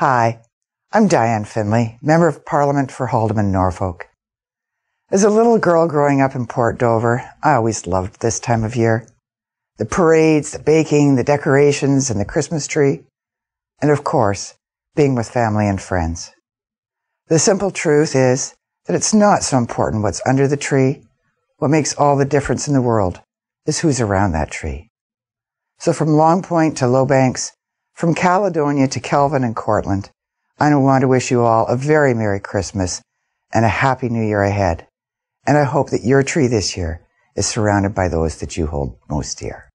Hi, I'm Diane Finley, Member of Parliament for Haldimand, Norfolk. As a little girl growing up in Port Dover, I always loved this time of year. The parades, the baking, the decorations, and the Christmas tree. And of course, being with family and friends. The simple truth is that it's not so important what's under the tree. What makes all the difference in the world is who's around that tree. So from Long Point to Lowbanks, from Caledonia to Kelvin and Courtland, I want to wish you all a very Merry Christmas and a Happy New Year ahead. And I hope that your tree this year is surrounded by those that you hold most dear.